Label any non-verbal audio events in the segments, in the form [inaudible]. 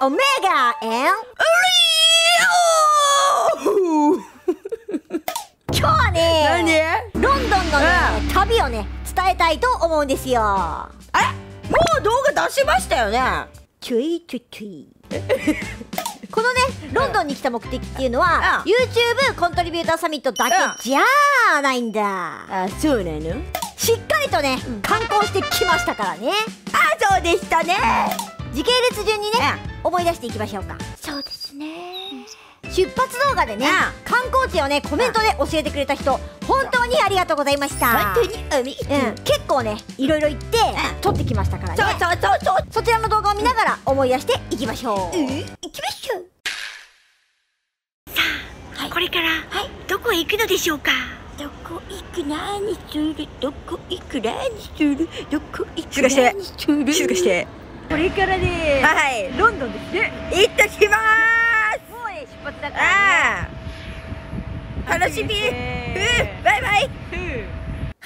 オメガ and [laughs] 今日はねロンドンのね、旅をね伝えたいと思うんですよ。あれ？もう動画出しましたよね？チュイチュイチュイ。[laughs] このねロンドンに来た目的っていうのは、うん。YouTube コントリビューターサミットだけじゃないんだ、あそうなの？しっかりとね、観光してきましたからね。あそうでしたね時系列順にね、思い出していきましょうか。そうですね。出発動画でね、観光地をねコメントで教えてくれた人本当にありがとうございました。本当にうん、結構ねいろいろ言って撮ってきましたからね。そうそうそうそう。そちらの動画を見ながら思い出していきましょう、うん。行きましょう。これから、どこへ行くのでしょうか？どこ行く何する？どこ行く何する？どこ行く静かして何する静かしてこれからねはい。ロンドンですね。行ってきまもうね出発だからね。楽しみ。うんバイバイ。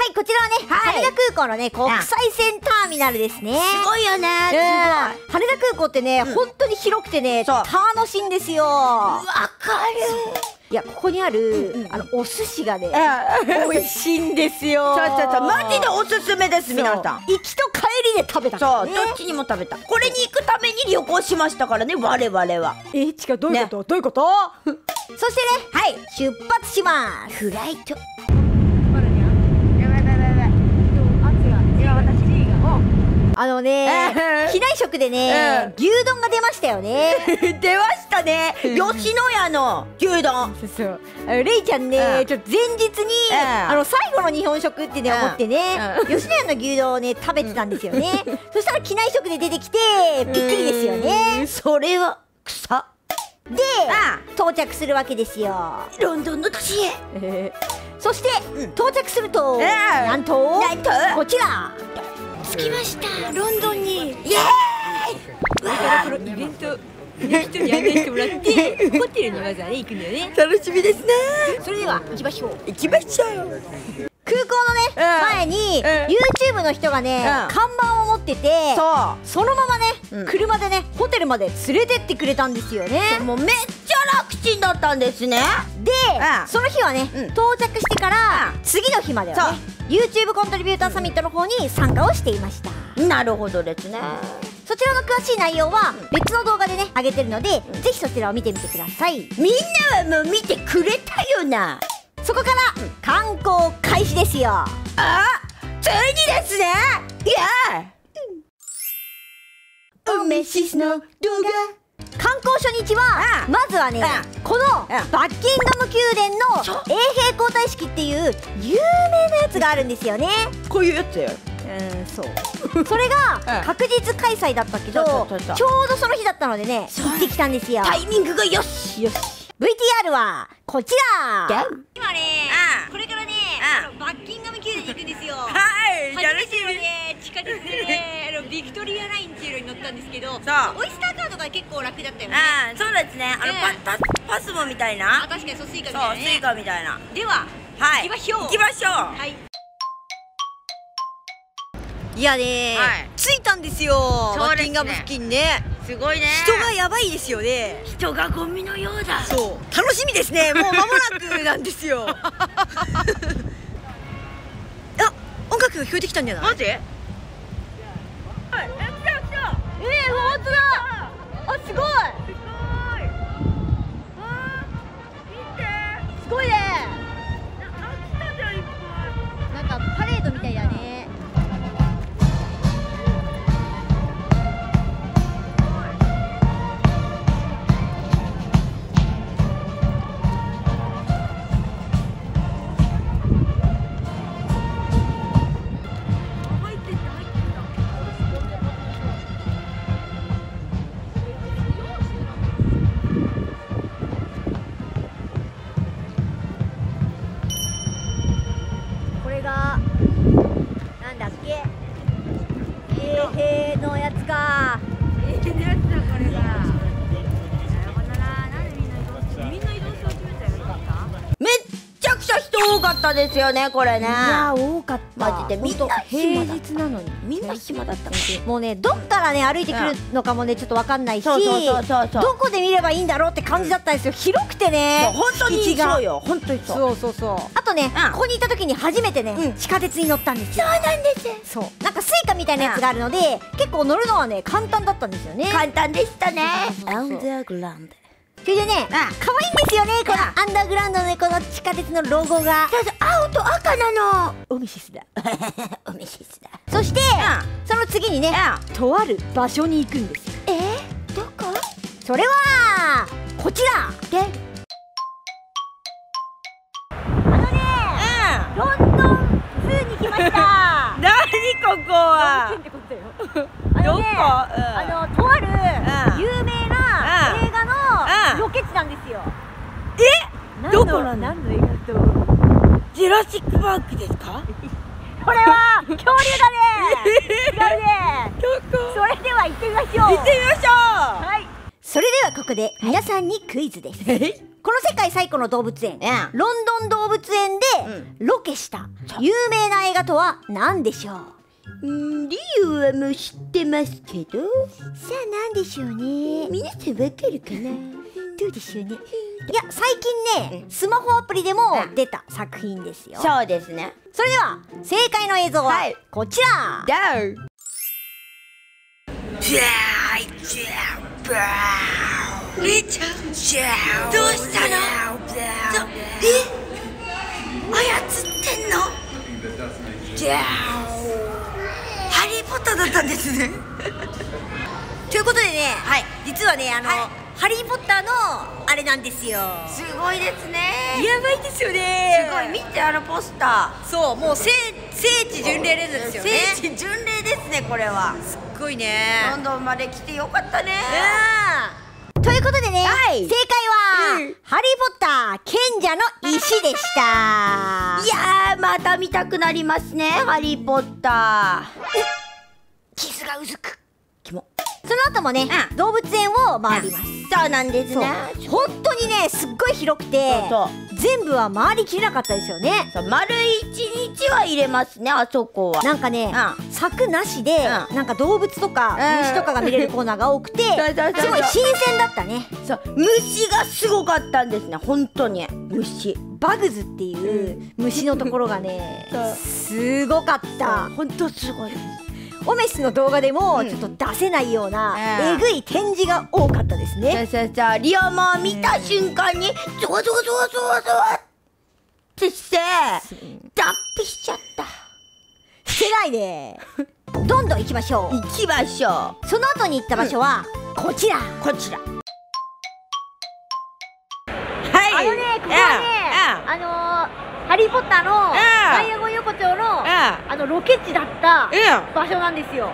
はいこちらはね、はい。羽田空港のね国際線ターミナルですね。すごいよね。うん。羽田空港ってね、本当に広くてね楽しいんですよ。わかいやここにある、うんうん。あのお寿司がねる美味しいんですよ。[laughs] そうそうそう。マジでおすすめです皆さん。行きと帰りで食べたからねそうどっちにも食べた。これに行くために旅行しましたからね我々は。え違うどういうこと、どういうこと？[laughs] そしてねはい出発します。フライトあのね機内食でね、牛丼が出ましたよね。[laughs] 出ましたね。吉野家の牛丼。そうレイちゃんね、うん。ちょっと前日に、うん。あの最後の日本食ってね、うん思ってね、うん。吉野家の牛丼をね食べてたんですよね、[laughs] そしたら機内食で出てきてびっくりですよね。それは草。であ到着するわけですよ。ロンドンの地へ。そして、到着するとなんと。こちら着きました。ロンドンに。イエーイ！イベントの人に案内してもらってホテルにまずはね行くんだよね。楽しみですね。それでは行きましょう。行きましょう。空港のね、うん。前に、うん。YouTube の人がね、ん。看板を持っててそう。そのままね、うん。車でねホテルまで連れてってくれたんですよね。もうめっちゃ楽ちんだったんですねで、うんその日はね、うん到着してから、うん次の日まではね YouTube コントリビューターサミットの方に参加をしていましたなるほどですねそちらの詳しい内容は別の動画でね上げてるので、ぜひそちらを見てみてくださいみんなはもう見てくれたよなそこから、観光開始ですよあついにですねいやおめしすの動画観光初日は、うん。まずはね、うん。このん。バッキンガム宮殿の衛兵交代式っていう有名なやつがあるんですよね。こういうやつようんそう。[laughs] それがうん。確実開催だったけど、ちょうどその日だったのでね行ってきたんですよ。タイミングがよし。よし。VTR はこちら。今ねあこれからねああのバッキンガム宮殿に行くんですよ。はい初めてのね地下鉄でビクトリアラインっていうのに乗ったんですけどそう。オイスターカードが結構楽だったよね。ああそうですね。あのねパパパスモみたいなあ確かにそうスイカみそうスイたいなねカみたいな。でははい。行きましょう。行きましょう。はい。いやね、はい。着いたんですよ。バッキンガム付近ね。すごいね。人がやばいですよね。人がゴミのようだ。そう。楽しみですね。[laughs] もう間もなくなんですよ。[laughs] あ音楽が聞こえてきたんじゃない？マジ？あすったですよねこれね。いや多かった。マジでみんな平日なのに。みんな暇だった。もうねどっからね歩いてくるのかもねちょっとわかんないしどこで見ればいいんだろうって感じだったんですよ。広くてね。本当にそうよ。本当にそう。そうそうそう。あとね、うん。ここにいた時に初めてね、うん。地下鉄に乗ったんですよ。そうなんです。そう。なんかスイカみたいなやつがあるので、結構乗るのはね簡単だったんですよね。簡単でしたね。 Undergroundそれでね可愛いんですよねこのアンダーグラウンドのねこの地下鉄のロゴが。そうそう青と赤なの。オミシスだ。おめしすだ。そして、うその次にね、うとある場所に行くんですよ。えー、どこ？それはこちら。で？ロンドンズーに来ました。[laughs] 何ここは？どこあのとあるうん有名なうん映画うんのロケ地なんですよえ何のどこなの何の映画とジュラシックパークですかこれは恐竜だね。違うねそれでは行ってみましょう。行ってみましょはい。それではここで皆さんにクイズです、うえこの世界最古の動物園、うんロンドン動物園でロケした有名な映画とは何でしょう？うん理由はもう知ってますけど。さあ何でしょうね。皆さんわかるかなどうでしょうね。いや最近ね、スマホアプリでも出た作品ですよ、そうですね。それでは正解の映像ははい。こちら、ダウじゃあじゃあバー姉ちゃんどうしたのえ？操ってんの？じゃあハリー・ポッターだったんですね。ということでね、はい。実はねあの、ハリー・ポッターのあれなんですよ。すごいですね。やばいですよね。すごい見てあのポスタそうもう聖聖地巡礼列ですーよね。聖地巡礼ですねこれは。すっごいね。ロンドンまで来てよかったね。うん。ということでね、はい。正解は、うん。ハリー・ポッター賢者の石でした。いやーまた見たくなりますねハリー・ポッタ傷がうずくキモその後もね、うん。動物園を回ります、ーそうなんですね。本当にねすっごい広くて全部は回りきれなかったですよね。丸一日は入れますねあそこは。なんかね、う柵なしで、うん。なんか動物とか、うん。虫とかが見れるコーナーが多くて、すごい新鮮だったね。そう虫がすごかったんですね本当に。虫。バグズっていう虫のところがね [laughs] すごかった。本当すごいオメスの動画でもうん。ちょっと出せないような、うん。えぐい展示が多かったですそうねそうそう。リオも見た瞬間にゾワゾワゾワゾワゾワってして脱皮しちゃった。してないねどんどん行きましょう。行きましょその後に行った場所はこちら、うこちら。はい。あのねここはねあのーハリー・ポッターのあのロケ地だったうん。場所なんですよ。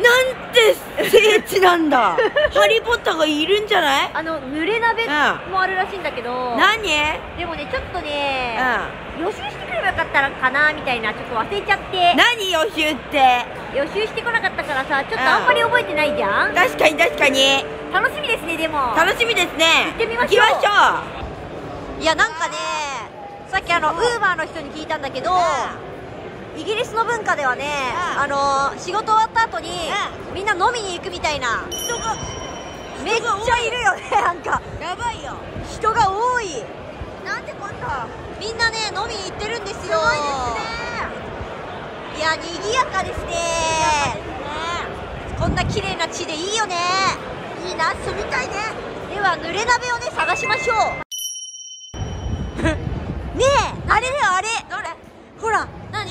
なんて聖地なんだ。[laughs] ハリー・ポッターがいるんじゃない？あの濡れ鍋うもあるらしいんだけど何？でもねちょっとねう予習してくればよかったらかなみたいなちょっと忘れちゃって。ん何予習って？予習してこなかったからさちょっとあんまり覚えてないじゃん。確かに確かに。楽しみですねでも。楽しみですね。行ってみましょう。行きましょいやなんかねさっきあのウーバーの人に聞いたんだけどイギリスの文化ではねあの仕事終わった後にみんな飲みに行くみたいな。人がめっちゃい。るよね [laughs] なんか。やばいよ。人が多い。なんてことみんなね飲みに行ってるんですよ。いや賑やかですね。こんな綺麗な地でいいよね。いいな住みたいね。では濡れ鍋をね探しましょう。[laughs] ねえあれだよあれ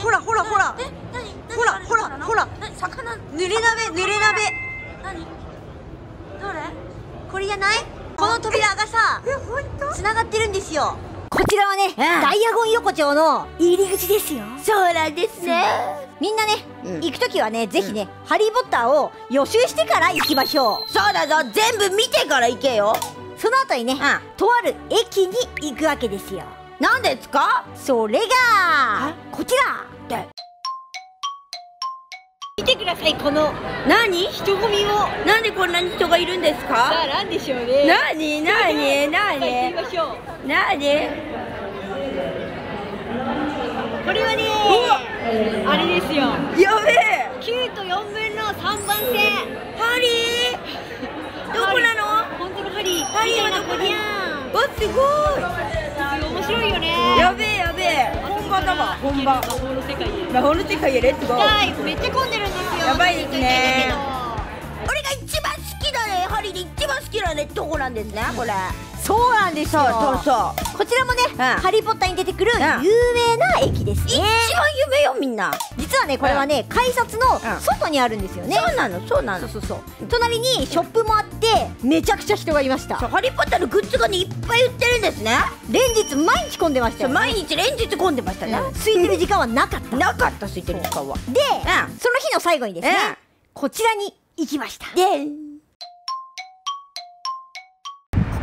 ほらほらほら。え何ほらほらほら。何魚？濡れ鍋濡れ鍋。何？どれこれじゃない？この扉がさえ本当繋がってるんですよ。こちらはね、ん。ダイアゴン横丁の入り口ですよ。そうなんですね。みんなね、うん。行くときはねぜひね、ハリー・ポッターを予習してから行きましょう。そうだぞ。全部見てから行けよ。その後にね、ん。とある駅に行くわけですよ。なんですか？それがこちら見てくださいこの。何？人混みを。なんでこんなに人がいるんですさあかなんでしょうね。何？何？何？何？これはねあれですよ。やべえ。9と4分の3番線ハリー？[laughs] どこなの？本当のハリー。ハリーはどこに。みたいな子にわすごゃん面白いよね。いやべえやべえ本場だわ本場。魔法の世界へ魔法の世界へレッツゴー。はいめっちゃ混んでるんですよやばいですね俺が一番好きだねハリーで一番好きなねとこなんですねこれ。そうなんですよ。そうそうそう。こちらもね、ん。ハリー・ポッターに出てくるん有名な駅ですね。一番夢よみんな実はねこれはね、改札のん外にあるんですよね、そうなのそうなの。そうそう隣にショップもあってめちゃくちゃ人がいました。そうハリー・ポッターのグッズがねいっぱい売ってるんですね。連日毎日混んでましたよ、ね、そう毎日連日混んでましたね。うん。空いてる時間はなかった。なかった空いてる時間は。で、その日の最後にですね、うん。こちらに行きました。こで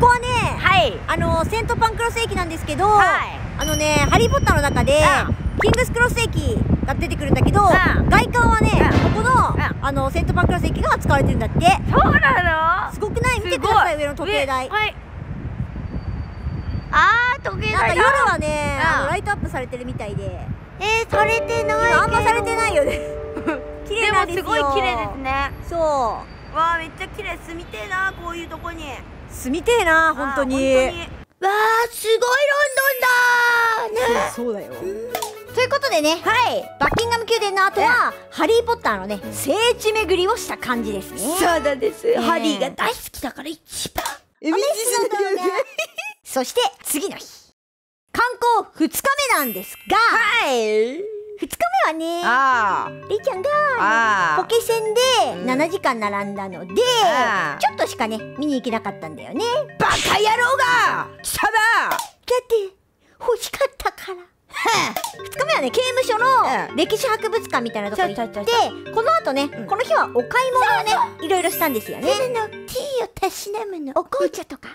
こはねはい。あのセントパンクロス駅なんですけど、はいあのねハリー・ポッターの中で、うキングスクロス駅が出てくるんだけど、ん。外観はね、うん。ここの,、ん。あのセントパンクロス駅が使われてるんだって。そうなの？すごくない？見てください上の時計台。はい。あー時計なんか夜はね、うん。あのライトアップされてるみたいで。えー、されてない今あんまされてないよね。[laughs] 綺麗なんですよ。すごい綺麗ですね。そう。わあめっちゃ綺麗。住みてえなこういうとこに。住みてえな本当にわあすごいロンドンだね。そうだよ。ということでね、はい、バッキンガム宮殿の後は、ハリー・ポッターのね、聖地巡りをした感じですね。そうなんです、ねハリーが大好きだから一番。嬉しいだろうね。そして、次の日。観光2日目なんですが、はい2日目はね、あレイちゃんが、あポケセンでうん。7時間並んだので、あちょっとしかね、見に行けなかったんだよね。バカ野郎が貴様！だって、欲しかったから。2日目はね刑務所のうん。歴史博物館みたいなところ行ってこの後ね、うん。この日はお買い物をねいろいろしたんですよね。テのティーをたしなむのお紅茶とか。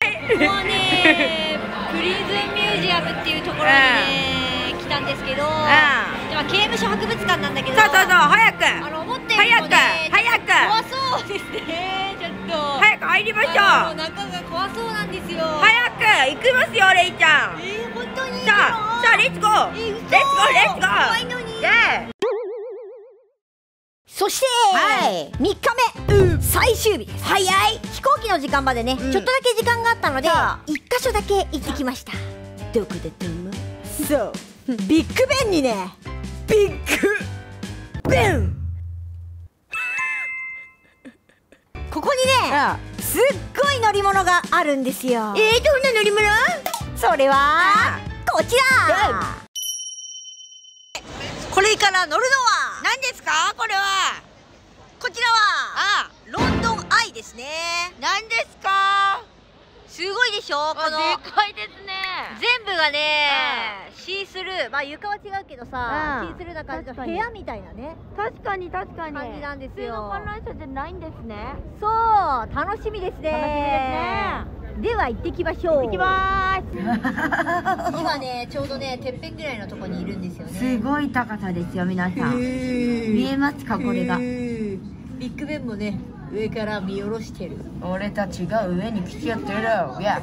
もうねプリズンミュージアムっていうところにね来たんですけど、では刑務所博物館なんだけど。そうそうそう早く。あの思ったよりもね早く怖そうですねちょっと。早く入りましょう。中が怖そうなんですよ。早く行きますよレイちゃん。えー、本当にさあさあレッツゴーえー、嘘。レッツゴーレッツゴー怖いのに。そして、はい。3日目、最終日です。早い。飛行機の時間までね、ん。ちょっとだけ時間があったのでそう1箇所だけ行ってきましたどこでと思うそう。ビッグベンにね。ビッグベン。ここにねあすっごい乗り物があるんですよ。えー、どんな乗り物？それはこちら。これから乗るのは何ですか？これは。こちらはあ。ロンドンアイですね。何ですか？すごいでしょ？このかいですね。全部がねシースルーまあ床は違うけどさうん。シースルーな感じの部屋みたいなね。確かに確かに。感じなんですよ。普通の観覧車じゃないんですねそう楽しみですね。楽しみですでは行ってきましょう。行きまーす。[laughs] 今ねちょうどねてっぺんぐらいのとこにいるんですよね。すごい高さですよ皆さん。見えますかこれが。ビッグベンもね上から見下ろしてる。俺たちが上に来てやってるいや。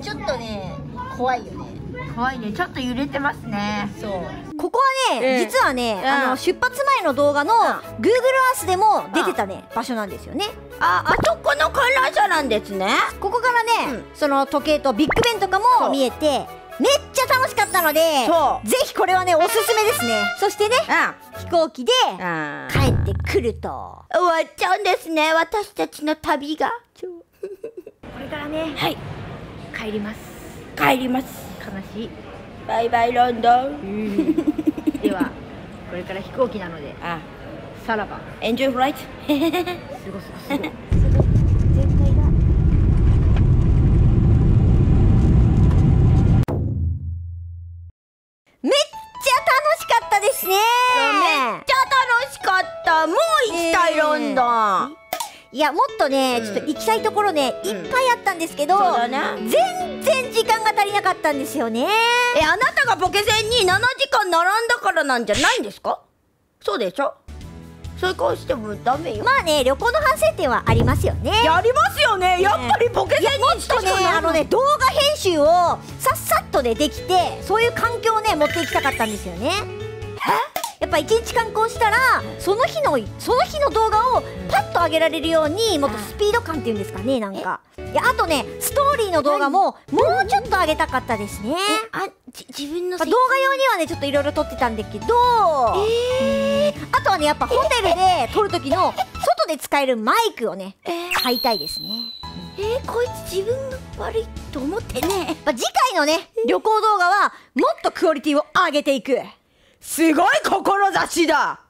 ちょっとね怖いよね。怖いね。ちょっと揺れてますね。そう。ここはね、うん実はね、うん。あの出発前の動画の Google Earth でも出てたね、場所なんですよね。ああそこの観覧車なんですね。ここからね、うん。その時計とビッグベンとかも見えてめっちゃ楽しかったのでぜひこれはねおすすめですね。そしてねう飛行機で帰ってくると。終わっちゃうんですね私たちの旅が。これからねはい。帰ります。帰ります。悲しい。バイバイロンドン。ではこれから飛行機なので [laughs] あ。さらば。エンジョイフライトすごすごすごいやもっとね、うん。ちょっと行きたいところね、いっぱいあったんですけど、全然時間が足りなかったんですよね。えあなたがポケセンに7時間並んだからなんじゃないんですか？そうでしょ？そういう顔してもダメよ。まあね旅行の反省点はありますよね。やりますよね。やっぱりポケセンにしとねあのね動画編集をさっさっとねできてそういう環境をね持っていきたかったんですよねやっぱ一日観光したらその日のその日の動画をパッと上げられるようにもっとスピード感っていうんですかねなんか。いやあとねストーリーの動画ももうちょっと上げたかったですね。あじ自分のまあ動画用にはねちょっといろいろ撮ってたんだけどえあとはねやっぱホテルで撮る時の外で使えるマイクをねえ買いたいですね。えー、こいつ自分が悪いと思ってね。まあ、次回のね旅行動画はもっとクオリティを上げていくすごい志だ。